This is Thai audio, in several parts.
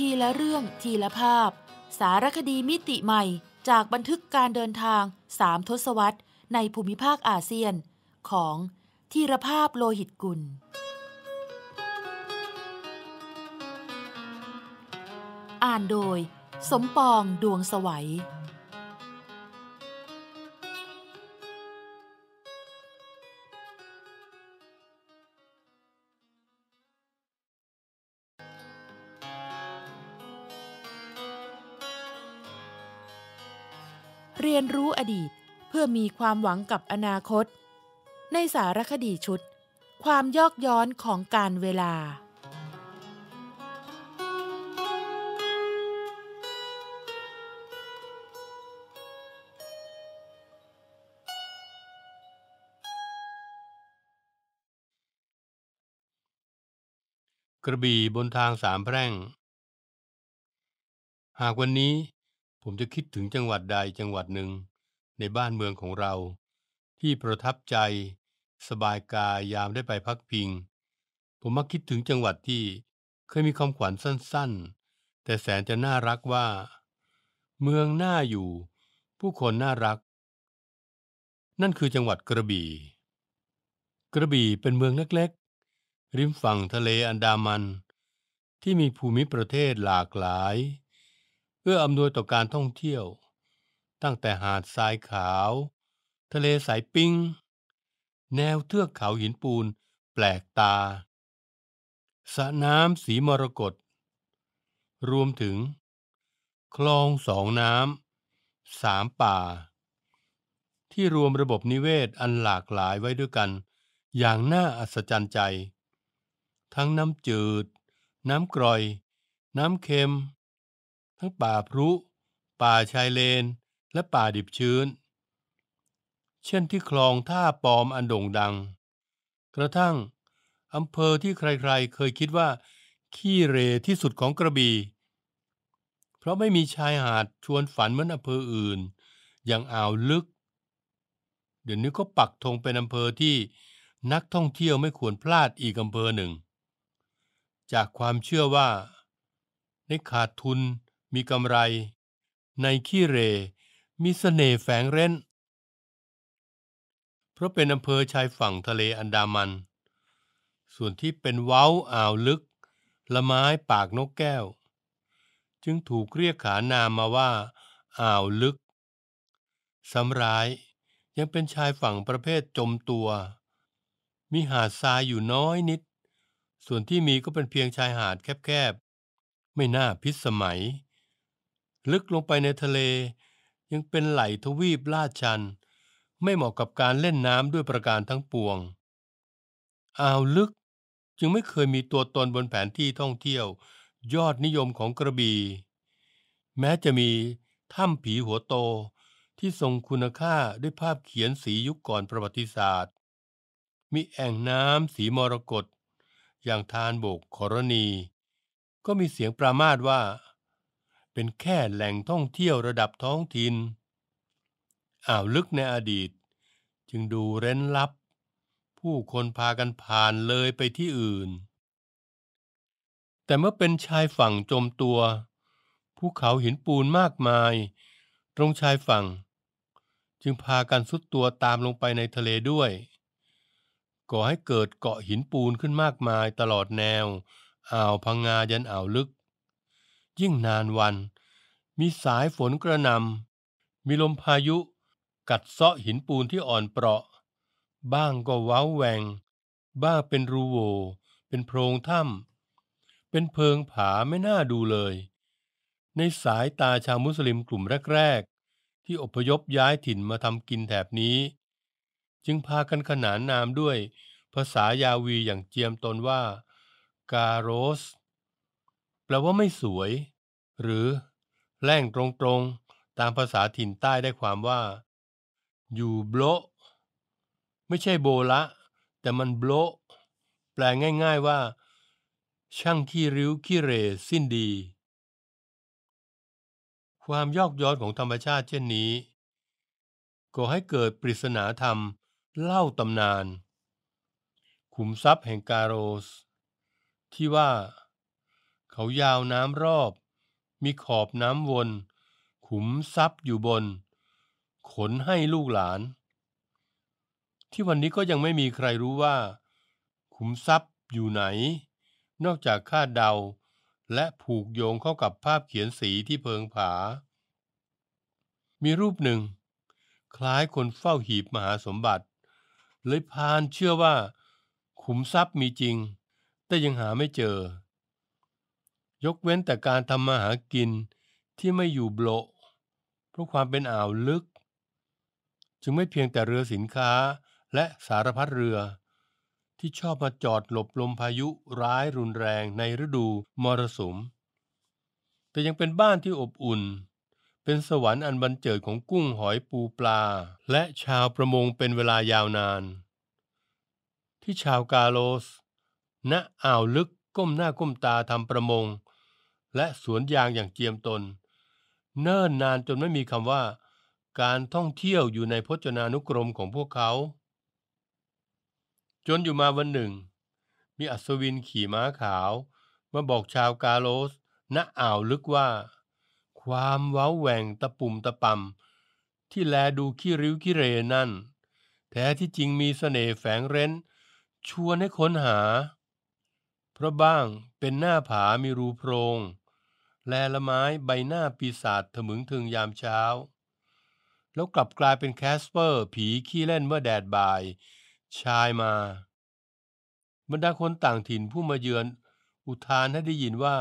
ทีละเรื่องทีละภาพ สารคดีมิติใหม่ จากบันทึกการเดินทางสามทศวรรษ ในภูมิภาคอาเซียน ของทีรภาพโลหิตกุล อ่านโดย สมปองดวงสวัย เรียนรู้อดีตเพื่อมีความหวังกับอนาคต ในสารคดีชุด ความยอกย้อนของการเวลา กระบี่บนทางสามแพร่ง หากวันนี้ ผมจะคิดถึงจังหวัดใดจังหวัดหนึ่ง ในบ้านเมืองของเรา ที่ประทับใจ สบายกายยามได้ไปพักพิง ผมมักคิดถึงจังหวัดที่เคยมีคำขวัญสั้นๆ แต่แสนจะน่ารักว่า เมืองน่าอยู่ ผู้คนน่ารัก นั่นคือจังหวัดกระบี่ กระบี่เป็นเมืองเล็กๆ ริมฝั่งทะเลอันดามัน ที่มีภูมิประเทศหลากหลาย เพื่ออำนวยต่อการท่องเที่ยว ตั้งแต่หาดทรายขาว ทะเลสายปิงแนวเทือกเขาหินปูน แปลกตาสระน้ำสีมรกตรวมถึง คลองสองน้ำสามป่า ที่รวมระบบนิเวศอันหลากหลายไว้ด้วยกัน อย่างน่าอัศจรรย์ใจ ทั้งน้ำจืด น้ำกร่อย น้ำเค็ม ทั้งป่าพรุ ป่าชายเลน และป่าดิบชื้น เช่นที่คลองท่าปอมอันโด่งดัง กระทั่งอำเภอที่ใครๆ เคยคิดว่า ขี้เรที่สุดของกระบี่ เพราะไม่มีชายหาดชวนฝันเหมือนอำเภออื่น อย่างอ่าวลึก เดี๋ยวนี้ก็ปักธงเป็นอำเภอที่นักท่องเที่ยวไม่ควรพลาดอีกอำเภอหนึ่ง จากความเชื่อว่า ในขาดทุน มีกำไร ในขี้เร มีเสน่ห์แฝงเร้น เพราะเป็นอำเภอชายฝั่งทะเลอันดามัน ส่วนที่เป็นเว้าอ่าวลึก ละไม้ปากนกแก้ว จึงถูกเรียกขานามมาว่า อ่าวลึกสำร้ายยังเป็นชายฝั่งประเภทจมตัว มีหาดทรายอยู่น้อยนิด ส่วนที่มีก็เป็นเพียงชายหาดแคบๆ ไม่น่าพิสมัย ลึกลงไปในทะเล ยังเป็นไหลทวีปลาดชัน ไม่เหมาะกับการเล่นน้ำด้วยประการทั้งปวง อ่าวลึกจึงไม่เคยมีตัวตนบนแผนที่ท่องเที่ยว ยอดนิยมของกระบี่ แม้จะมีถ้ำผีหัวโตที่ทรงคุณค่าด้วยภาพเขียนสียุคก่อนประวัติศาสตร์ มีแอ่งน้ำสีมรกตอย่างทานโบกขรณี ก็มีเสียงปรามาสว่า เป็นแค่แหล่งท่องเที่ยวระดับท้องถิ่นอ่าวลึกในอดีต จึงดูเร้นลับ ผู้คนพากันผ่านเลยไปที่อื่น แต่เมื่อเป็นชายฝั่งจมตัว ภูเขาหินปูนมากมาย ตรงชายฝั่ง จึงพากันสุดตัวตามลงไปในทะเลด้วย ก่อให้เกิดเกาะหินปูนขึ้นมากมายตลอดแนว อ่าวพังงายันอ่าวลึก ยิ่งนานวัน มีสายฝนกระนำมีลมพายุกัดเซาะหินปูนที่อ่อนเปราะ บ้างก็เว้าแหวง บ้างเป็นรูโว เป็นโพรงถ้ำเป็นเพิงผาไม่น่าดูเลย ในสายตาชาวมุสลิมกลุ่มแรก ๆ ที่อพยพย้ายถิ่นมาทำกินแถบนี้ จึงพากันขนานนามด้วย ภาษายาวีอย่างเจียมตนว่า กาโรส แปลว่าไม่สวย หรือแล่งตรงๆ ตามภาษาถิ่นใต้ได้ความว่า อยู่โบะไม่ใช่โบละ แต่มันโบะแปลง่าย ๆว่า ช่างขี้ริ้วขี้เรสิ้นดี ความยอกย้อนของธรรมชาติเช่นนี้ก่อให้เกิดปริศนาธรรมเล่าตำนาน ขุมทรัพย์แห่งกาโรส ที่ว่า เขายาวน้ำรอบ มีขอบน้ำวน ขุมทรัพย์อยู่บน ขนให้ลูกหลาน ที่วันนี้ก็ยังไม่มีใครรู้ว่า ขุมทรัพย์อยู่ไหน นอกจากคาดเดา และผูกโยงเข้ากับภาพเขียนสีที่เพิงผา มีรูปหนึ่ง คล้ายคนเฝ้าหีบมหาสมบัติ เลยพานเชื่อว่า ขุมทรัพย์มีจริง แต่ยังหาไม่เจอ ยกเว้นแต่การทำมาหากินที่ไม่อยู่โบะเพราะความเป็นอ่าวลึก จึงไม่เพียงแต่เรือสินค้าและสารพัดเรือ ที่ชอบมาจอดหลบลมพายุร้ายรุนแรงในฤดูมรสุม แต่ยังเป็นบ้านที่อบอุ่น เป็นสวรรค์อันบันเจิดของกุ้งหอยปูปลา และชาวประมงเป็นเวลายาวนาน ที่ชาวกาโลสณอ่าวลึกก้มหน้าก้มตาทำประมง และสวนยางอย่างเจียมตน เนิ่นนานจนไม่มีคำว่า การท่องเที่ยวอยู่ในพจนานุกรมของพวกเขา จนอยู่มาวันหนึ่ง มีอัศวินขี่ม้าขาว มาบอกชาวกาโลส ณอ่าวลึกว่า ความเว้าแหว่งตะปุ่มตะปำที่แลดูขี้ริ้วขี้เรนั่น แท้ที่จริงมีเสน่ห์แฝงเร้น ชวนให้ค้นหา เพราะบ้างเป็นหน้าผามีรูโพรง แลละม้ายใบหน้าปีศาจถมึงทึงยามเช้า แล้วกลับกลายเป็นแคสเปอร์ ผีขี้เล่นเมื่อแดดบ่าย ชายมา บรรดาคนต่างถิ่นผู้มาเยือน อุทานให้ได้ยินว่า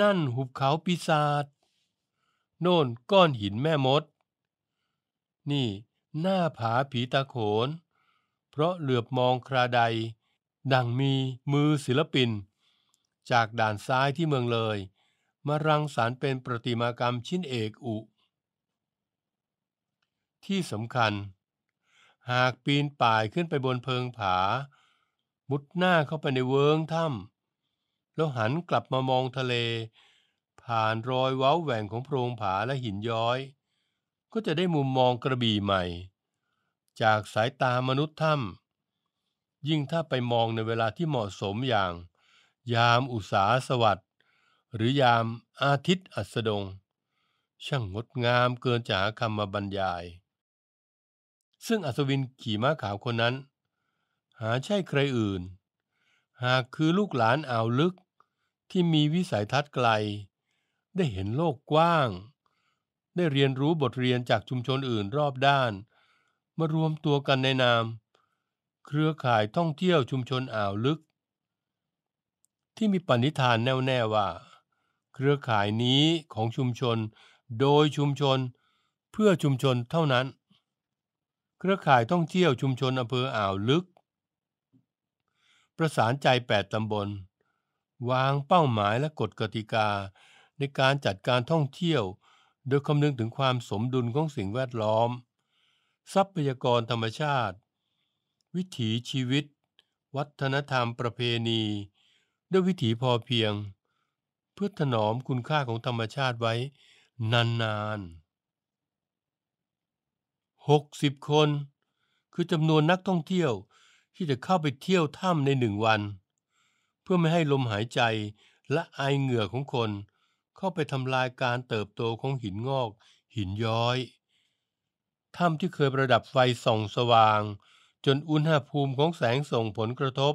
นั่นหุบเขาปีศาจโน่นก้อนหินแม่มด นี่หน้าผาผีตาโขน เพราะเหลือบมองคราใด ดังมีมือศิลปิน จากด่านซ้ายที่เมืองเลย มารังสรรค์เป็นประติมากรรมชิ้นเอกอุ ที่สำคัญ หากปีนป่ายขึ้นไปบนเพิงผา มุดหน้าเข้าไปในเวิงถ้ำแล้วหันกลับมามองทะเล ผ่านรอยเว้าแหว่งของโพรงผาและหินย้อย ก็จะได้มุมมองกระบี่ใหม่ จากสายตามนุษย์ถ้ำยิ่งถ้าไปมองในเวลาที่เหมาะสมอย่าง ยามอุสาสวัสด หรือยามอาทิตย์อัสดง ช่างงดงามเกินจะหาคำมาบรรยาย ซึ่งอัศวินขี่ม้าขาวคนนั้น หาใช่ใครอื่น หากคือลูกหลานอ่าวลึกที่มีวิสัยทัศน์ไกล ได้เห็นโลกกว้าง ได้เรียนรู้บทเรียนจากชุมชนอื่นรอบด้าน มารวมตัวกันในนาม เครือข่ายท่องเที่ยวชุมชนอ่าวลึกที่มีปณิธานแน่วแน่ว่า เครือข่ายนี้ของชุมชน โดยชุมชน เพื่อชุมชนเท่านั้น เครือข่ายท่องเที่ยวชุมชนอำเภออ่าวลึก ประสานใจแปดตำบล วางเป้าหมายและกฎกติกา ในการจัดการท่องเที่ยว โดยคำนึงถึงความสมดุลของสิ่งแวดล้อม ทรัพยากรธรรมชาติ วิถีชีวิต วัฒนธรรมประเพณี ด้วยวิถีพอเพียง เพื่อถนอมคุณค่าของธรรมชาติไว้นานๆหกสิบคน คือจำนวนนักท่องเที่ยวที่จะเข้าไปเที่ยวถ้ำในหนึ่งวัน เพื่อไม่ให้ลมหายใจและไอเหงื่อของคน เข้าไปทำลายการเติบโตของหินงอก หินย้อยถ้ำที่เคยประดับไฟส่องสว่าง จนอุณหภูมิของแสงส่งผลกระทบ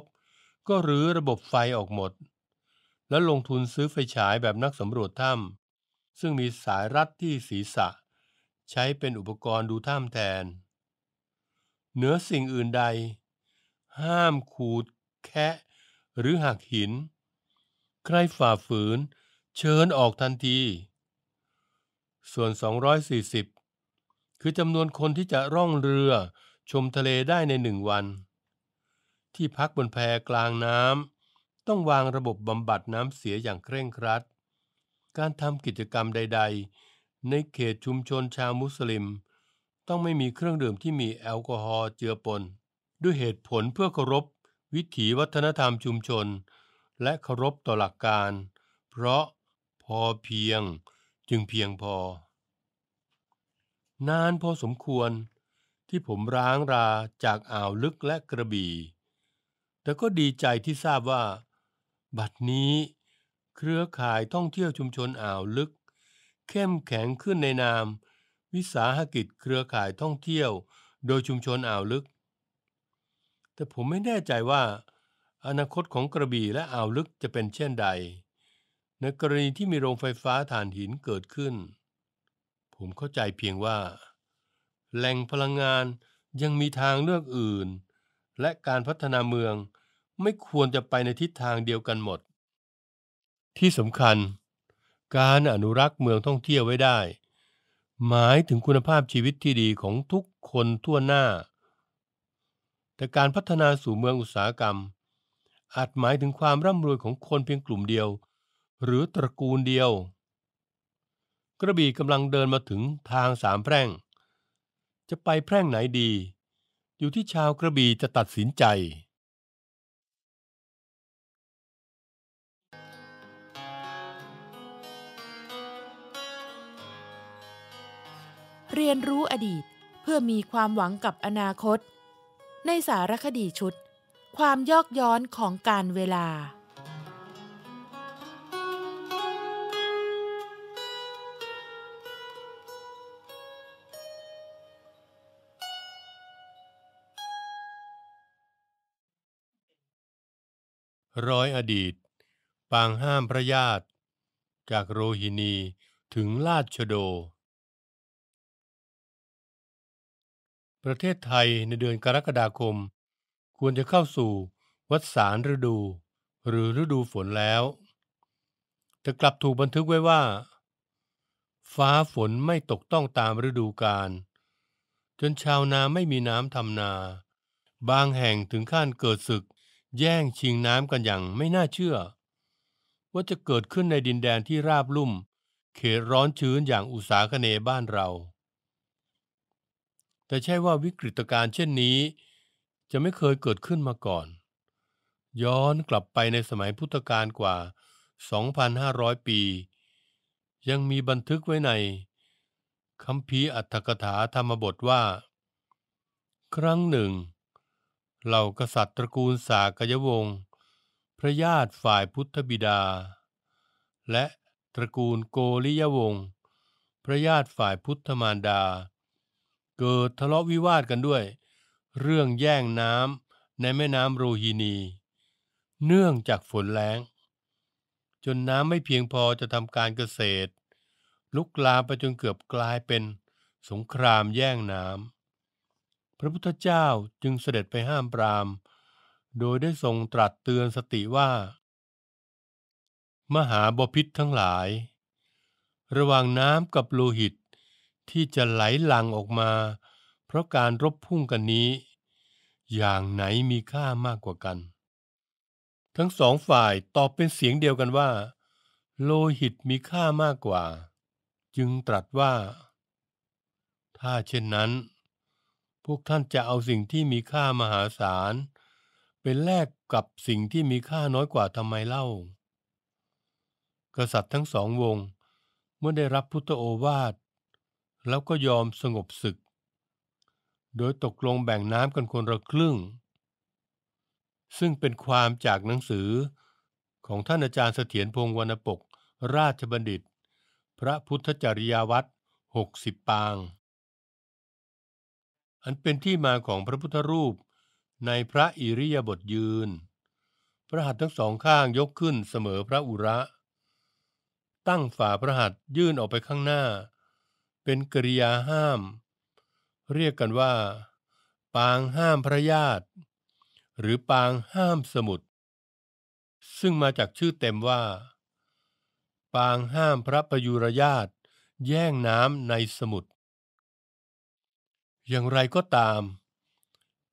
ก็รื้อระบบไฟออกหมด แล้วลงทุนซื้อไฟฉายแบบนักสำรวจถ้ำซึ่งมีสายรัดที่ศีรษะ ใช้เป็นอุปกรณ์ดูถ้ำแทน เหนือสิ่งอื่นใด ห้ามขูด แคะ หรือหักหิน ใครฝ่าฝืน เชิญออกทันที ส่วน 240 คือจำนวนคนที่จะร่องเรือชมทะเลได้ในหนึ่งวัน ที่พักบนแพกลางน้ำ ต้องวางระบบบำบัดน้ำเสียอย่างเคร่งครัด การทำกิจกรรมใด ๆ ในเขตชุมชนชาวมุสลิม ต้องไม่มีเครื่องดื่มที่มีแอลกอฮอล์เจือปน ด้วยเหตุผลเพื่อเคารพ วิถีวัฒนธรรมชุมชน และเคารพต่อหลักการ เพราะพอเพียงจึงเพียงพอ นานพอสมควรที่ผมร้างราจากอ่าวลึกและกระบี่ แต่ก็ดีใจที่ทราบว่า บัดนี้ เครือข่ายท่องเที่ยวชุมชนอ่าวลึก เข้มแข็งขึ้นในนาม วิสาหกิจเครือข่ายท่องเที่ยว โดยชุมชนอ่าวลึก แต่ผมไม่แน่ใจว่า อนาคตของกระบี่และอ่าวลึกจะเป็นเช่นใด ในกรณีที่มีโรงไฟฟ้าถ่านหินเกิดขึ้น ผมเข้าใจเพียงว่า แหล่งพลังงานยังมีทางเลือกอื่น และการพัฒนาเมือง ไม่ควรจะไปในทิศทางเดียวกันหมด ที่สำคัญ การอนุรักษ์เมืองท่องเที่ยวไว้ได้ หมายถึงคุณภาพชีวิตที่ดีของทุกคนทั่วหน้า แต่การพัฒนาสู่เมืองอุตสาหกรรม อาจหมายถึงความร่ำรวยของคนเพียงกลุ่มเดียว หรือตระกูลเดียว กระบี่กำลังเดินมาถึงทางสามแพร่ง จะไปแพร่งไหนดี อยู่ที่ชาวกระบี่จะตัดสินใจ เรียนรู้อดีตเพื่อมีความหวังกับอนาคต ในสารคดีชุด ความยอกย้อนของการเวลา ร้อยอดีต ปางห้ามพระญาติ จากโรฮินีถึงราดชโด ประเทศไทยในเดือนกรกฎาคม ควรจะเข้าสู่วัฏสารฤดู หรือฤดูฝนแล้ว แต่กลับถูกบันทึกไว้ว่า ฟ้าฝนไม่ตกต้องตามฤดูกาลจนชาวนาไม่มีน้ำทำนา บางแห่งถึงขั้นเกิดศึก แย่งชิงน้ำกันอย่างไม่น่าเชื่อ ว่าจะเกิดขึ้นในดินแดนที่ราบลุ่ม เขตร้อนชื้นอย่างอุตสาคเนบ้านเรา แต่ใช่ว่าวิกฤตการณ์เช่นนี้ จะไม่เคยเกิดขึ้นมาก่อน ย้อนกลับไปในสมัยพุทธกาลกว่า 2,500 ปี ยังมีบันทึกไว้ในคัมภีร์อัตถกถาธรรมบทว่า ครั้งหนึ่ง เหล่ากษัตริย์ตระกูลสากยวงศ์พระญาติฝ่ายพุทธบิดา และตระกูลโกริยวงศ์พระญาติฝ่ายพุทธมารดา เกิดทะเลาะวิวาทกันด้วย เรื่องแย่งน้ำในแม่น้ำโรฮินี เนื่องจากฝนแล้งจนน้ำไม่เพียงพอจะทำการเกษตร ลุกลามไปจนเกือบกลายเป็นสงครามแย่งน้ำพระพุทธเจ้าจึงเสด็จไปห้ามปราม โดยได้ทรงตรัสเตือนสติว่า มหาบพิษทั้งหลาย ระหว่างน้ำกับโลหิต ที่จะไหลหลั่งออกมา เพราะการรบพุ่งกันนี้ อย่างไหนมีค่ามากกว่ากัน ทั้งสองฝ่ายตอบเป็นเสียงเดียวกันว่า โลหิตมีค่ามากกว่า จึงตรัสว่า ถ้าเช่นนั้น พวกท่านจะเอาสิ่งที่มีค่ามหาศาลเป็นแลกกับสิ่งที่มีค่าน้อยกว่าทำไมเล่า กษัตริย์ทั้งสองวง เมื่อได้รับพุทธโอวาท แล้วก็ยอมสงบศึก โดยตกลงแบ่งน้ำกันคนละครึ่ง ซึ่งเป็นความจากหนังสือของท่านอาจารย์เสถียรพงศ์วรรณปก ราชบัณฑิต พระพุทธจริยวัดหกสิบปาง อันเป็นที่มาของพระพุทธรูปในพระอิริยาบถยืน พระหัตถ์ทั้งสองข้างยกขึ้นเสมอพระอุระ ตั้งฝ่าพระหัตถ์ยื่นออกไปข้างหน้า เป็นกริยาห้าม เรียกกันว่า ปางห้ามพระญาติ หรือปางห้ามสมุทรซึ่งมาจากชื่อเต็มว่า ปางห้ามพระประยุรญาติแย่งน้ำในสมุทรอย่างไรก็ตาม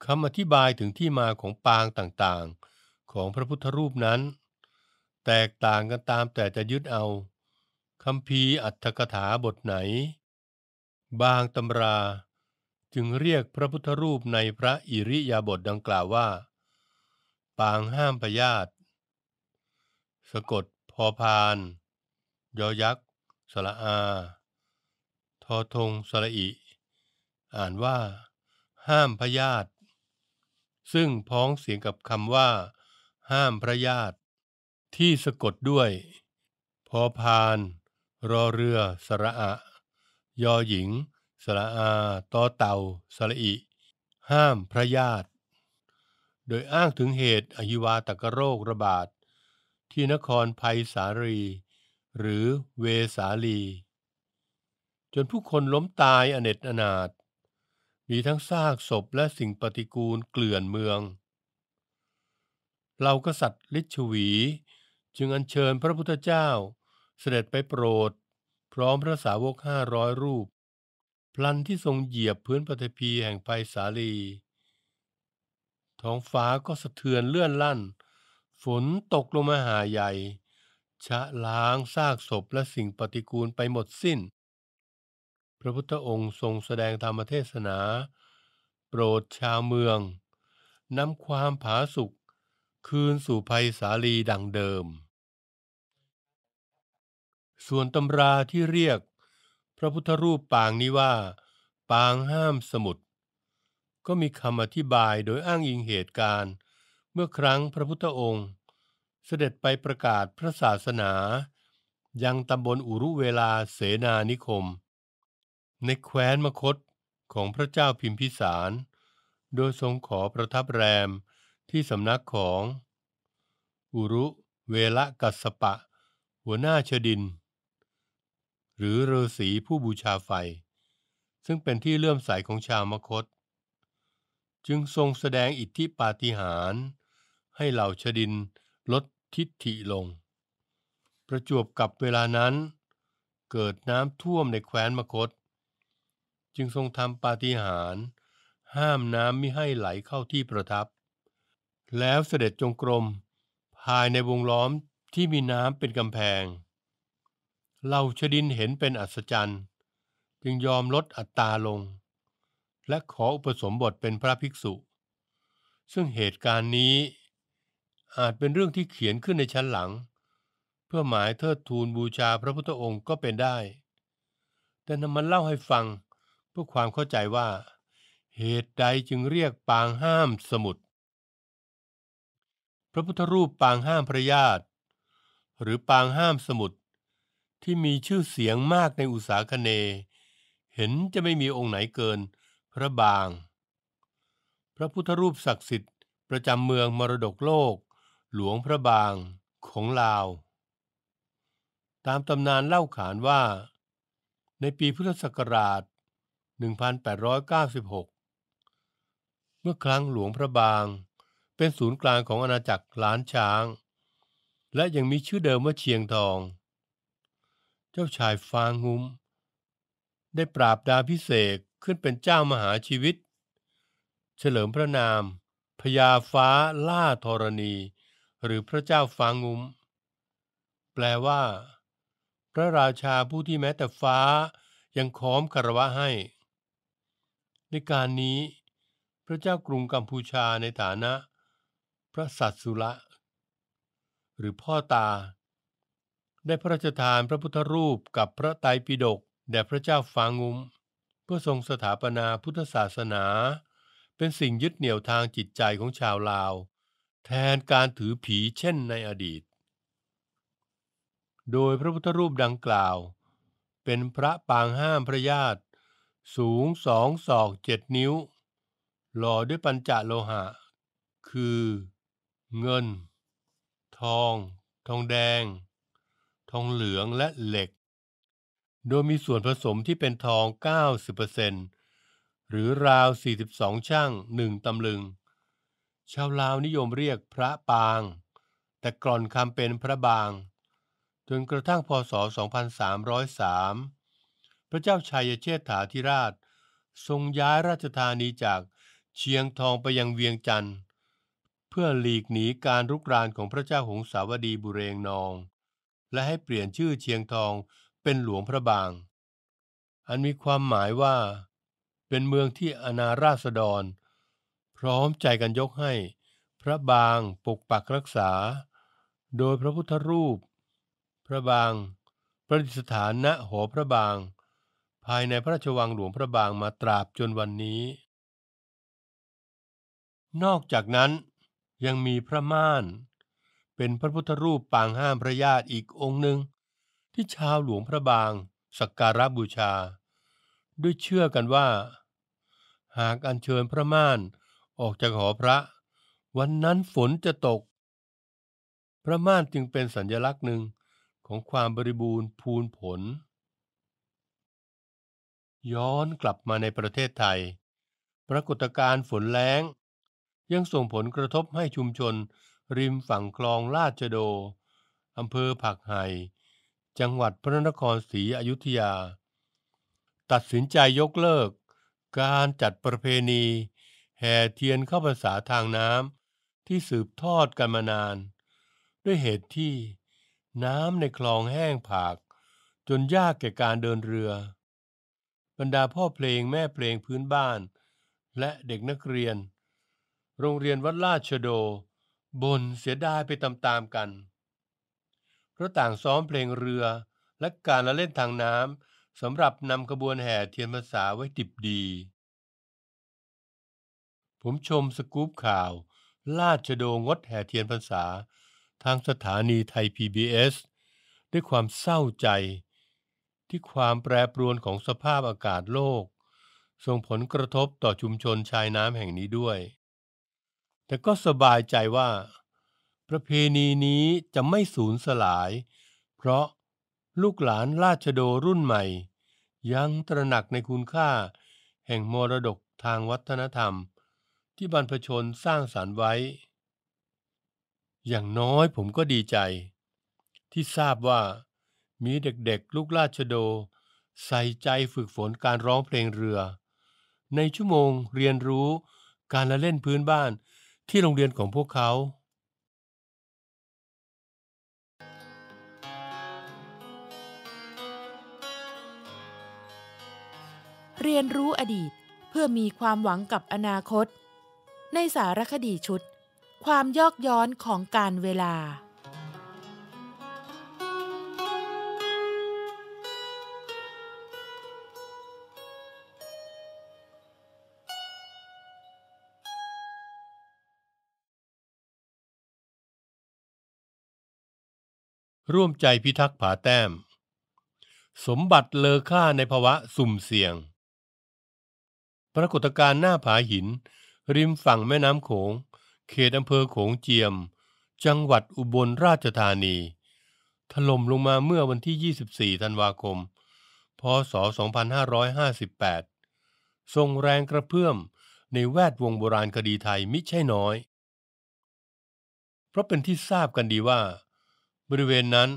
คำอธิบายถึงที่มาของปางต่างๆ ของพระพุทธรูปนั้น แตกต่างกันตามแต่จะยึดเอาคำพีอัตถกถาบทไหน บางตำราจึงเรียกพระพุทธรูปในพระอิริยาบถดังกล่าวว่า ปางห้ามพยาธิสะกดพอพาน ยอยักษ์สระอา ทอทงสระอิ อ่านว่า ห้ามพยาธิซึ่งพ้องเสียงกับคำว่า ห้ามพระญาติ ที่สะกดด้วย พอพาน รอเรือสระอะ ยอหญิง สระอาตอเต่า สระอิ ห้ามพระญาติ โดยอ้างถึงเหตุอหิวาตกโรคระบาด ที่นครไผ่สาลี หรือเวสาลี จนผู้คนล้มตายอเนจอนาถมีทั้งซากศพและสิ่งปฏิกูลเกลื่อนเมืองเรากษัตริย์ลิชวี จึงอัญเชิญพระพุทธเจ้าเสด็จไปโปรด พร้อมพระสาวกห้าร้อยรูป พลันที่ทรงเหยียบพื้นปฐพีแห่งไผ่สาลี ท้องฟ้าก็สะเทือนเลื่อนลั่น ฝนตกลงมาหาใหญ่ ชะล้างซากศพและสิ่งปฏิกูลไปหมดสิ้น พระพุทธองค์ทรงแสดงธรรมเทศนา โปรดชาวเมืองนำความผาสุกคืนสู่ภัยสาลีดังเดิม ส่วนตำราที่เรียก พระพุทธรูปปางนี้ว่า ปางห้ามสมุทรก็มีคำอธิบายโดยอ้างอิงเหตุการณ์ เมื่อครั้งพระพุทธองค์ เสด็จไปประกาศพระศาสนา ยังตำบลอุรุเวลาเสนานิคม ในแคว้นมคตของพระเจ้าพิมพิสาร โดยทรงขอประทับแรมที่สำนักของ อุรุเวละกัสสปะ หัวหน้าชดิน หรือฤาษีผู้บูชาไฟ ซึ่งเป็นที่เลื่อมใสของชาวมคต จึงทรงแสดงอิทธิปาฏิหาริย์ให้เหล่าชดินลดทิฐิลง ประจวบกับเวลานั้น เกิดน้ำท่วมในแคว้นมคต จึงทรงทำปาฏิหาริย์ห้ามน้ำมิให้ไหลเข้าที่ประทับ แล้วเสด็จจงกรมภายในวงล้อมที่มีน้ำเป็นกำแพง เหล่าชดินเห็นเป็นอัศจรรย์ จึงยอมลดอัตราลง และขออุปสมบทเป็นพระภิกษุ ซึ่งเหตุการณ์นี้ อาจเป็นเรื่องที่เขียนขึ้นในชั้นหลัง เพื่อหมายเทิดทูนบูชาพระพุทธองค์ก็เป็นได้ แต่นำมาเล่าให้ฟังเพื่อความเข้าใจว่า เหตุใดจึงเรียกปางห้ามสมุทรพระพุทธรูปปางห้ามพระญาติหรือปางห้ามสมุทร ที่มีชื่อเสียงมากในอุตสาคเน เห็นจะไม่มีองค์ไหนเกิน พระบาง พระพุทธรูปศักดิ์สิทธิ์ ประจำเมืองมรดกโลก หลวงพระบางของลาว ตามตำนานเล่าขานว่า ในปีพุทธศักราช 1896 เมื่อครั้งหลวงพระบาง เป็นศูนย์กลางของอาณาจักรล้านช้าง และยังมีชื่อเดิมว่าเชียงทอง เจ้าชายฟางงุ้ม ได้ปราบดาพิเศษขึ้นเป็นเจ้ามหาชีวิต เฉลิมพระนามพญาฟ้าล่าธรณี หรือพระเจ้าฟางงุ้ม แปลว่า พระราชาผู้ที่แม้แต่ฟ้ายังค้อมคารวะให้ ในการนี้ พระเจ้ากรุงกัมพูชาในฐานะ พระสัตสุระหรือพ่อตา ได้พระราชทานพระพุทธรูปกับพระไตรปิฎกแด่พระเจ้าฟางงุ้มเพื่อทรงสถาปนาพุทธศาสนา เป็นสิ่งยึดเหนี่ยวทางจิตใจของชาวลาว แทนการถือผีเช่นในอดีต โดยพระพุทธรูปดังกล่าว เป็นพระปางห้ามพระญาติสูงสองศอกเจ็ดนิ้ว หล่อด้วยปัญจโลหะ คือ เงิน ทอง ทองแดง ทองเหลืองและเหล็ก โดยมีส่วนผสมที่เป็นทอง 90%หรือราว 42 ช่างหนึ่งตำลึง ชาวลาวนิยมเรียกพระปาง แต่กร่อนคำเป็นพระบาง จนกระทั่งพศ 2303 พระเจ้าชัยเชษฐาธิราช ทรงย้ายราชธานีจากเชียงทองไปยังเวียงจันทร์เพื่อหลีกหนีการรุกรานของพระเจ้าหงสาวดีบุเรงนอง และให้เปลี่ยนชื่อเชียงทองเป็นหลวงพระบาง อันมีความหมายว่า เป็นเมืองที่อนาราษฎร พร้อมใจกันยกให้ พระบางปกปักรักษา โดยพระพุทธรูป พระบางประดิษฐานณหอพระบาง ภายในพระราชวังหลวงพระบางมาตราบจนวันนี้ นอกจากนั้นยังมีพระม่าน เป็นพระพุทธรูปปางห้ามพระญาติอีกองค์หนึ่ง ที่ชาวหลวงพระบางสักการะบูชา ด้วยเชื่อกันว่า หากอัญเชิญพระม่านออกจากหอพระ วันนั้นฝนจะตก พระม่านจึงเป็นสัญลักษณ์หนึ่งของความบริบูรณ์พูนผล ย้อนกลับมาในประเทศไทย ปรากฏการณ์ฝนแล้ง ยังส่งผลกระทบให้ชุมชน ริมฝั่งคลองลาดจโด อำเภอผักไห่ จังหวัดพระนครศรีอยุธยา ตัดสินใจยกเลิก การจัดประเพณี แห่เทียนเข้าพรรษาทางน้ำที่สืบทอดกันมานาน ด้วยเหตุที่น้ำในคลองแห้งผาก จนยากแก่การเดินเรือ บรรดาพ่อเพลงแม่เพลงพื้นบ้าน และเด็กนักเรียน โรงเรียนวัดลาชโด บนเสียดายไปตามๆกัน เพราะต่างซ้อมเพลงเรือและการละเล่นทางน้ำสำหรับนำขบวนแห่เทียนพรรษาไว้ติบดี ผมชมสกู๊ปข่าว ลาดชโดงดแห่เทียนพรรษา ทางสถานีไทย PBS ด้วยความเศร้าใจ ที่ความแปรปรวนของสภาพอากาศโลก ส่งผลกระทบต่อชุมชนชายน้ำแห่งนี้ด้วย แต่ก็สบายใจว่า ประเพณีนี้จะไม่สูญสลาย เพราะลูกหลานราชโดรุ่นใหม่ ยังตระหนักในคุณค่า แห่งมรดกทางวัฒนธรรม ที่บรรพชนสร้างสารรค์ไว้ อย่างน้อยผมก็ดีใจ ที่ทราบว่ามีเด็กๆ ลูกราชโด ใส่ใจฝึกฝนการร้องเพลงเรือ ในชั่วโมงเรียนรู้การละเล่นพื้นบ้าน ที่โรงเรียนของพวกเขา เรียนรู้อดีตเพื่อมีความหวังกับอนาคต ในสารคดีชุด ความยอกย้อนของการเวลา ร่วมใจพิทักษ์ผาแต้ม สมบัติเลอค่าในภาวะสุ่มเสี่ยง ปรากฏการณ์หน้าผาหิน ริมฝั่งแม่น้ำโขง เขตอำเภอโขงเจียม จังหวัดอุบลราชธานี ถล่มลงมาเมื่อวันที่ 24 ธันวาคม พศ 2558 ทรงแรงกระเพื่อมในแวดวงโบราณคดีไทยมิใช่น้อย เพราะเป็นที่ทราบกันดีว่า บริเวณนั้น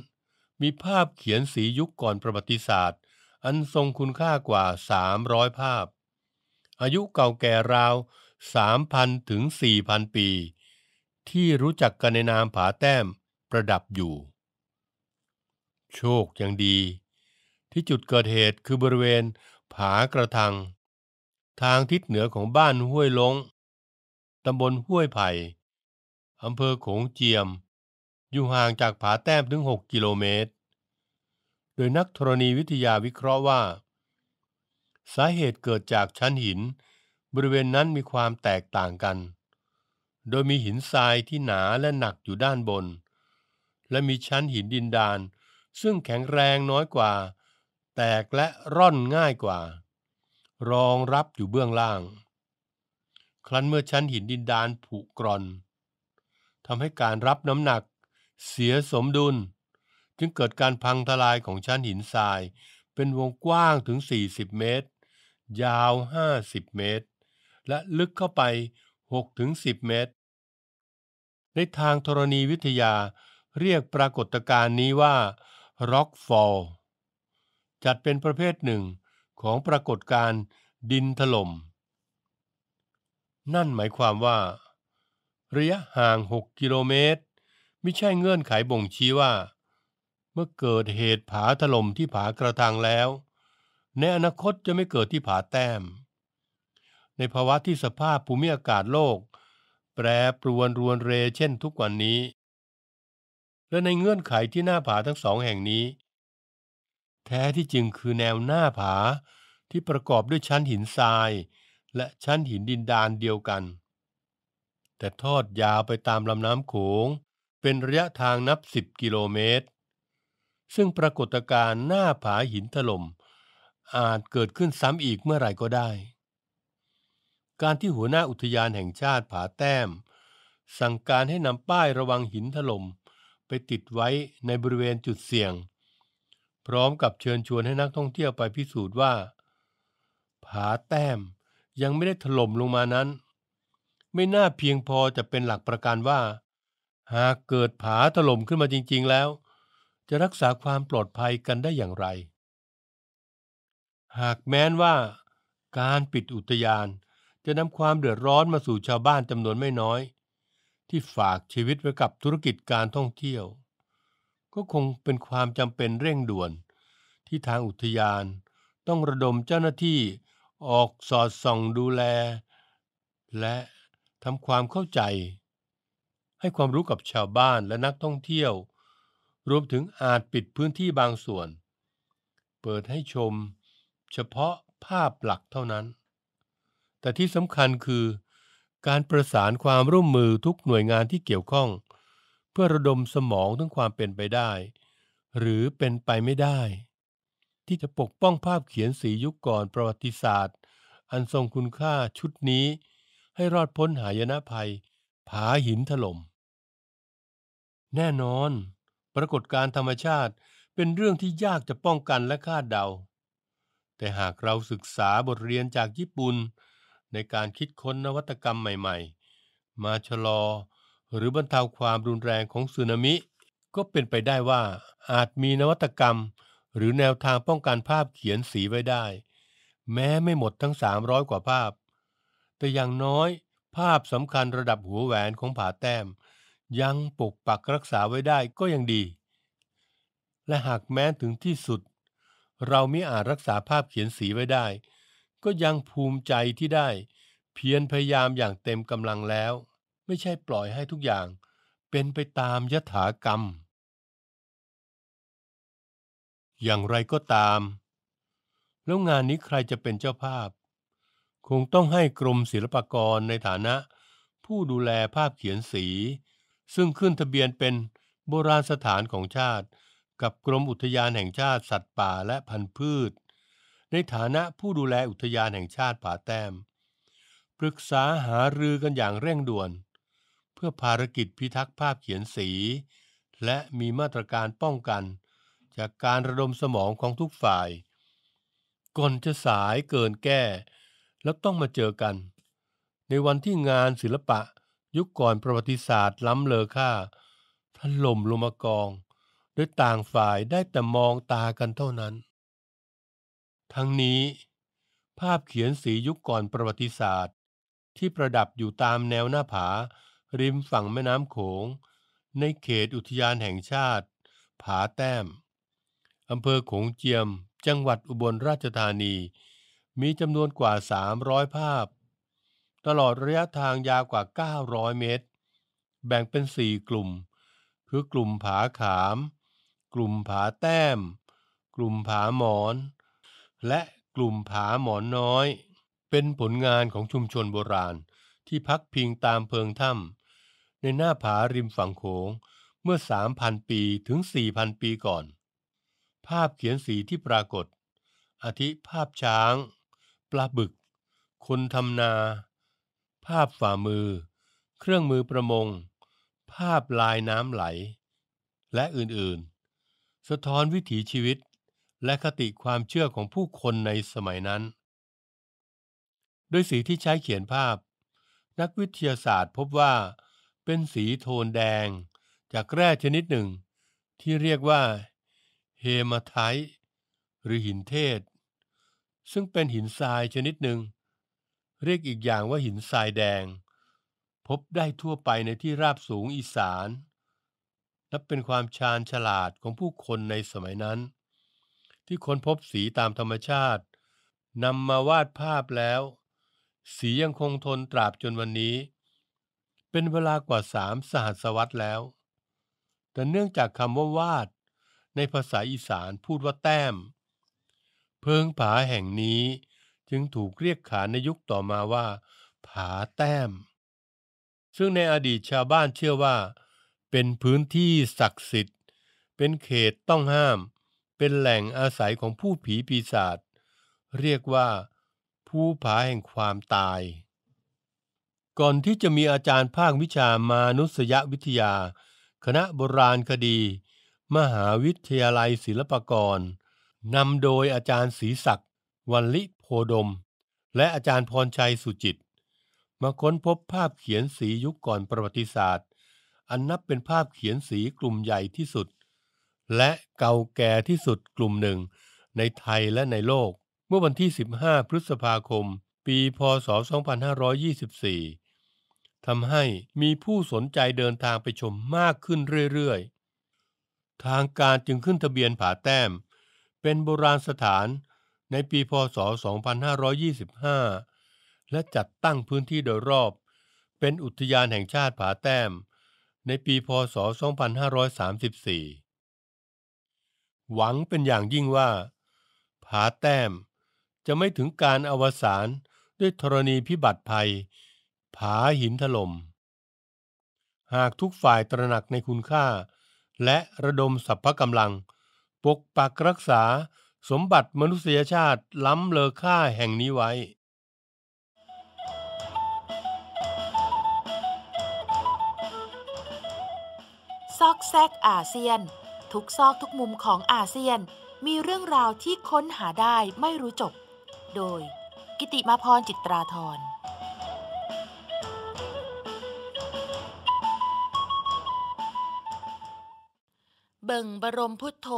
มีภาพเขียนสียุคก่อนประวัติศาสตร์ อันทรงคุณค่ากว่า 300 ภาพ อายุเก่าแก่ราว 3,000 ถึง 4,000 ปี ที่รู้จักกันในนามผาแต้มประดับอยู่ โชคยังดี ที่จุดเกิดเหตุคือบริเวณผากระทัง ทางทิศเหนือของบ้านห้วยลงตำบลห้วยไผ่อำเภอโขงเจียม อยู่ห่างจากผาแต้มถึง 6 กิโลเมตร โดยนักธรณีวิทยาวิเคราะห์ว่า สาเหตุเกิดจากชั้นหิน บริเวณนั้นมีความแตกต่างกัน โดยมีหินทรายที่หนาและหนักอยู่ด้านบน และมีชั้นหินดินดาน ซึ่งแข็งแรงน้อยกว่า แตกและร่อนง่ายกว่า รองรับอยู่เบื้องล่าง ครั้นเมื่อชั้นหินดินดานผุกร่อนทำให้การรับน้ำหนัก เสียสมดุล จึงเกิดการพังทลายของชั้นหินทราย เป็นวงกว้างถึง 40 เมตร ยาว 50 เมตร และลึกเข้าไป 6-10 เมตร ในทางธรณีวิทยาเรียกปรากฏการณ์นี้ว่า Rock Fall จัดเป็นประเภทหนึ่งของปรากฏการณ์ดินถล่ม นั่นหมายความว่า ระยะห่าง 6 กิโลเมตร ไม่ใช่เงื่อนไขบ่งชี้ว่า เมื่อเกิดเหตุผาถล่มที่ผากระทังแล้ว ในอนาคตจะไม่เกิดที่ผาแต้ม ในภาวะที่สภาพภูมิอากาศโลก แปรปรวนรวนเรเช่นทุกวันนี้ และในเงื่อนไขที่หน้าผาทั้งสองแห่งนี้ แท้ที่จริงคือแนวหน้าผาที่ประกอบด้วยชั้นหินทราย และชั้นหินดินดานเดียวกัน แต่ทอดยาวไปตามลำน้ำโขง เป็นระยะทางนับ10กิโลเมตร ซึ่งปรากฏการณ์หน้าผาหินถล่มอาจเกิดขึ้นซ้ำอีกเมื่อไหร่ก็ได้ การที่หัวหน้าอุทยานแห่งชาติผาแต้ม สั่งการให้นำป้ายระวังหินถล่มไปติดไว้ในบริเวณจุดเสี่ยง พร้อมกับเชิญชวนให้นักท่องเที่ยวไปพิสูจน์ว่า ผาแต้มยังไม่ได้ถล่มลงมานั้น ไม่น่าเพียงพอจะเป็นหลักประกันว่า หากเกิดผาถล่มขึ้นมาจริง ๆ แล้ว จะรักษาความปลอดภัยกันได้อย่างไร หากแม้นว่าการปิดอุทยาน จะนำความเดือดร้อนมาสู่ชาวบ้านจำนวนไม่น้อย ที่ฝากชีวิตไว้กับธุรกิจการท่องเที่ยว ก็คงเป็นความจำเป็นเร่งด่วน ที่ทางอุทยานต้องระดมเจ้าหน้าที่ออกสอดส่องดูแล และทำความเข้าใจ ให้ความรู้กับชาวบ้านและนักท่องเที่ยว รวมถึงอาจปิดพื้นที่บางส่วน เปิดให้ชม เฉพาะภาพหลักเท่านั้น แต่ที่สำคัญคือ การประสานความร่วมมือทุกหน่วยงานที่เกี่ยวข้อง เพื่อระดมสมองทั้งความเป็นไปได้ หรือเป็นไปไม่ได้ ที่จะปกป้องภาพเขียนสียุคก่อนประวัติศาสตร์ อันทรงคุณค่าชุดนี้ให้รอดพ้นหายนะภัย ผาหินถล่ม แน่นอน ปรากฏการธรรมชาติเป็นเรื่องที่ยากจะป้องกันและคาดเดา แต่หากเราศึกษาบทเรียนจากญี่ปุ่น ในการคิดค้นนวัตกรรมใหม่ ๆ มาชะลอ หรือบรรเทาความรุนแรงของสึนามิ ก็เป็นไปได้ว่าอาจมีนวัตกรรม หรือแนวทางป้องกันภาพเขียนสีไว้ได้ แม้ไม่หมดทั้ง 300 กว่าภาพ แต่อย่างน้อยภาพสำคัญระดับหัวแหวนของผาแต้ม ยังปกปักรักษาไว้ได้ก็ยังดี และหากแม้ถึงที่สุด เราไม่อาจรักษาภาพเขียนสีไว้ได้ ก็ยังภูมิใจที่ได้ เพียรพยายามอย่างเต็มกำลังแล้ว ไม่ใช่ปล่อยให้ทุกอย่าง เป็นไปตามยถากรรม อย่างไรก็ตาม แล้วงานนี้ใครจะเป็นเจ้าภาพ คงต้องให้กรมศิลปากรในฐานะผู้ดูแลภาพเขียนสี ซึ่งขึ้นทะเบียนเป็นโบราณสถานของชาติ กับกรมอุทยานแห่งชาติสัตว์ป่าและพันธุ์พืช ในฐานะผู้ดูแลอุทยานแห่งชาติผาแต้ม ปรึกษาหารือกันอย่างเร่งด่วน เพื่อภารกิจพิทักษ์ภาพเขียนสี และมีมาตรการป้องกัน จากการระดมสมองของทุกฝ่ายก่อนจะสายเกินแก้ แล้วต้องมาเจอกัน ในวันที่งานศิลปะ ยุคก่อนประวัติศาสตร์ล้ำเลอค่าถล่มลงมากองโดยต่างฝ่ายได้แต่มองตากันเท่านั้น ทั้งนี้ ภาพเขียนสียุคก่อนประวัติศาสตร์ ที่ประดับอยู่ตามแนวหน้าผา ริมฝั่งแม่น้ำโขง ในเขตอุทยานแห่งชาติ ผาแต้มอำเภอโขงเจียม จังหวัดอุบลราชธานี มีจำนวนกว่า 300 ภาพ ตลอดระยะทางยาวกว่า 900 เมตร แบ่งเป็น 4 กลุ่ม คือกลุ่มผาขาม กลุ่มผาแต้ม กลุ่มผาหมอน และกลุ่มผาหมอนน้อย เป็นผลงานของชุมชนโบราณที่พักพิงตามเพิงถ้ำในหน้าผาริมฝั่งโขงเมื่อ 3,000 ปีถึง 4,000 ปีก่อน ภาพเขียนสีที่ปรากฏ อาทิภาพช้าง ปลาบึก คนทำนา ภาพฝ่ามือ เครื่องมือประมง ภาพลายน้ำไหล และอื่นๆ สะท้อนวิถีชีวิตและคติความเชื่อของผู้คนในสมัยนั้นโดยสีที่ใช้เขียนภาพ นักวิทยาศาสตร์พบว่าเป็นสีโทนแดง จากแร่ชนิดหนึ่ง ที่เรียกว่าเฮมาไทต์หรือหินเทศ ซึ่งเป็นหินทรายชนิดหนึ่ง เรียกอีกอย่างว่าหินทรายแดง พบได้ทั่วไปในที่ราบสูงอีสาน นับเป็นความชาญฉลาดของผู้คนในสมัยนั้น ที่ค้นพบสีตามธรรมชาตินำมาวาดภาพแล้ว สียังคงทนตราบจนวันนี้ เป็นเวลากว่าสามสหัสวรรษแล้ว แต่เนื่องจากคำว่าวาด ในภาษาอีสานพูดว่าแต้ม เพิงผาแห่งนี้ จึงถูกเรียกขานในยุคต่อมาว่า ผาแต้ม ซึ่งในอดีตชาวบ้านเชื่อว่า เป็นพื้นที่ศักดิ์สิทธิ์ เป็นเขตต้องห้าม เป็นแหล่งอาศัยของผู้ผีปีศาจเรียกว่าภูผาแห่งความตาย ก่อนที่จะมีอาจารย์ภาควิชามานุษยวิทยา คณะโบราณคดี มหาวิทยาลัยศิลปากรนำโดยอาจารย์ศรีศักดิ์วันลิ ดม และอาจารย์พรชัยสุจิต มาค้นพบภาพเขียนสียุคก่อนประวัติศาสตร์ อันนับเป็นภาพเขียนสีกลุ่มใหญ่ที่สุด และเก่าแก่ที่สุดกลุ่มหนึ่ง ในไทยและในโลก เมื่อวันที่ 15 พฤษภาคม ปี พศ 2524ทำให้มีผู้สนใจเดินทางไปชมมากขึ้นเรื่อยๆ ทางการจึงขึ้นทะเบียนผาแต้มเป็นโบราณสถาน ในปีพศ 2525 และจัดตั้งพื้นที่โดยรอบ เป็นอุทยานแห่งชาติผาแต้ม ในปีพศ 2534 หวังเป็นอย่างยิ่งว่า ผาแต้มจะไม่ถึงการอวสานด้วยธรณีพิบัติภัย ผาหินถลม่ม หากทุกฝ่ายตระหนักในคุณค่า และระดมสรรพกำลัง ปกปักรักษา สมบัติมนุษยชาติล้ำเลอค่าแห่งนี้ไว้ ซอกแซกอาเซียน ทุกซอกทุกมุมของอาเซียนมีเรื่องราวที่ค้นหาได้ไม่รู้จบ โดย กิติมาพรจิตราธร เบิ่งบรมพุทโธ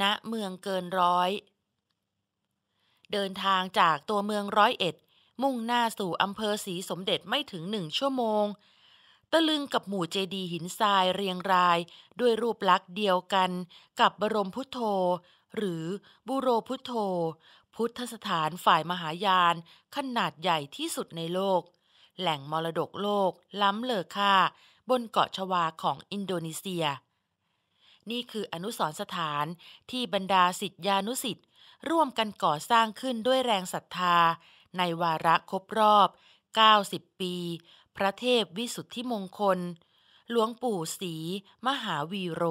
ณ เมืองเกินร้อย เดินทางจากตัวเมืองร้อยเอ็ด มุ่งหน้าสู่อำเภอศรีสมเด็จไม่ถึงหนึ่งชั่วโมง ตะลึงกับหมู่เจดีหินทรายเรียงราย ด้วยรูปลักษณ์เดียวกันกับบรมพุทโธ หรือบุโรพุทโธ พุทธสถานฝ่ายมหายาน ขนาดใหญ่ที่สุดในโลก แหล่งมรดกโลก ล้ำเลอค่า บนเกาะชวาของอินโดนีเซีย นี่คืออนุสรสถานที่บรรดาสิทธิานุสิทธิ์ร่วมกันก่อสร้างขึ้นด้วยแรงศรัทธา ในวาระครบรอบ 90 ปี พระเทพวิสุทธิมงคล หลวงปู่ศรีมหาวีโร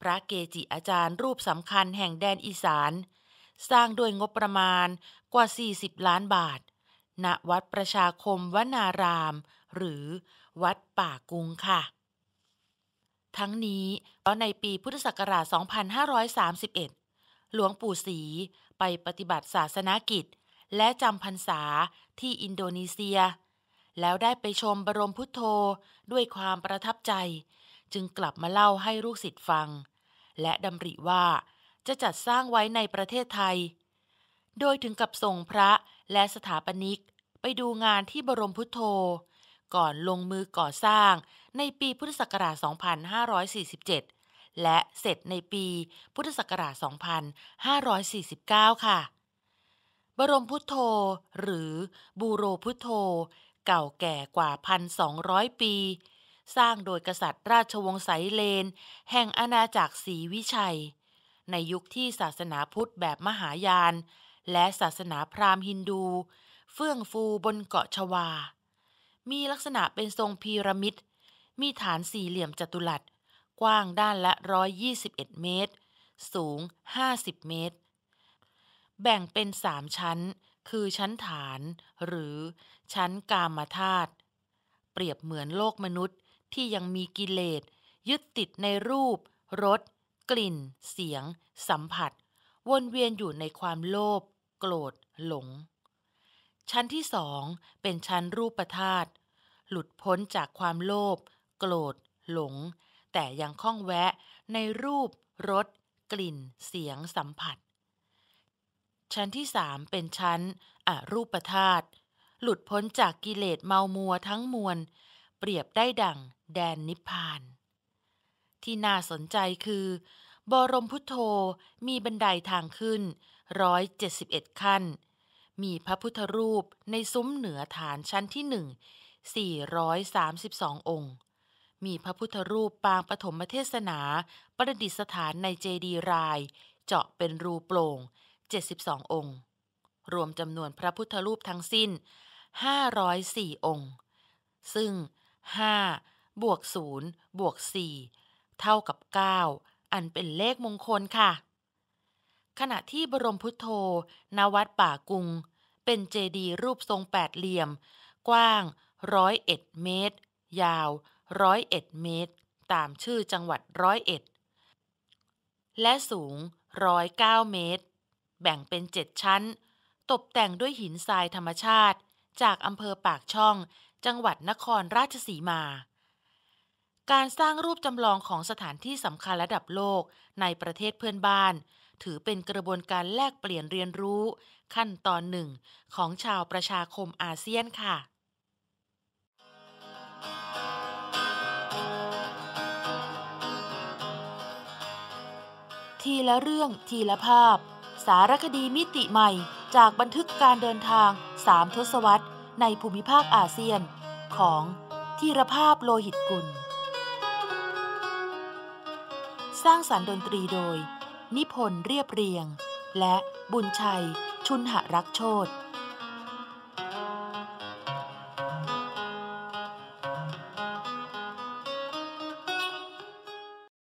พระเกจิอาจารย์รูปสำคัญแห่งแดนอีสาน สร้างด้วยงบประมาณกว่า 40 ล้านบาท ณ วัดประชาคมวนาราม หรือวัดป่ากุงค่ะ ทั้งนี้เพราะในปีพุทธศักราช 2531 หลวงปู่ศรีไปปฏิบัติศาสนากิจ และจำพรรษาที่อินโดนีเซีย แล้วได้ไปชมบรมพุทโธด้วยความประทับใจ จึงกลับมาเล่าให้ลูกศิษย์ฟัง และดำริว่าจะจัดสร้างไว้ในประเทศไทย โดยถึงกับส่งพระและสถาปนิก ไปดูงานที่บรมพุทโธ ก่อนลงมือก่อสร้างในปีพุทธศักราช 2547 และเสร็จในปีพุทธศักราช 2549 ค่ะ บรมพุทโธหรือบูโรพุทโธ เก่าแก่กว่า 1,200 ปี สร้างโดยกษัตริย์ราชวงศ์ไสเลน แห่งอาณาจักรศรีวิชัย ในยุคที่ศาสนาพุทธแบบมหายาน และศาสนาพราหมณ์ฮินดู เฟื่องฟูบนเกาะชวา มีลักษณะเป็นทรงพีระมิด มีฐานสี่เหลี่ยมจัตุรัส กว้างด้านละ 121 เมตร สูง 50 เมตร แบ่งเป็นสามชั้น คือชั้นฐาน หรือชั้นกามธาตุเปรียบเหมือนโลกมนุษย์ที่ยังมีกิเลส ยึดติดในรูป รส กลิ่น เสียง สัมผัส วนเวียนอยู่ในความโลภ โกรธ หลง ชั้นที่สองเป็นชั้นรูปธาตุหลุดพ้นจากความโลภโกรธ หลง แต่ยังคล้องแวะในรูปรสกลิ่น เสียงสัมผัส ชั้นที่สามเป็นชั้นอรูปธาตุหลุดพ้นจากกิเลสเมามัวทั้งมวล เปรียบได้ดั่งแดนนิพพาน ที่น่าสนใจคือ บรมพุทโธมีบันไดทางขึ้น 171 ขั้น มีพระพุทธรูปในซุ้มเหนือฐานชั้นที่หนึ่ง432 องค์ มีพระพุทธรูปปางปฐมเทศนา ประดิษฐานในเจดีราย เจาะเป็นรูโปร่ง 72 องค์ รวมจำนวนพระพุทธรูปทั้งสิ้น 504 องค์ ซึ่ง 5 บวก 0 บวก 4 เท่ากับ 9 อันเป็นเลขมงคลค่ะ ขณะที่บรมพุทโธณวัดป่ากุง เป็นเจดีย์รูปทรงแปดเหลี่ยม กว้างร้อยเอ็ดเมตร ยาวร้อยเอ็ดเมตร ตามชื่อจังหวัดร้อยเอ็ดและสูงร้อยเก้าเมตร แบ่งเป็นเจ็ดชั้น ตกแต่งด้วยหินทรายธรรมชาติ จากอำเภอปากช่อง จังหวัดนครราชสีมา การสร้างรูปจำลองของสถานที่สำคัญระดับโลกในประเทศเพื่อนบ้าน ถือเป็นกระบวนการแลกเปลี่ยนเรียนรู้ ขั้นตอนหนึ่งของชาวประชาคมอาเซียนค่ะทีละเรื่องทีละภาพ สารคดีมิติใหม่จากบันทึกการเดินทางสามทศวรรษ ในภูมิภาคอาเซียน ของธีรภาพโลหิตกุล สร้างสารรค์ดนตรีโดย นิพนธ์เรียบเรียง และบุญชัย ชุนหรักโชต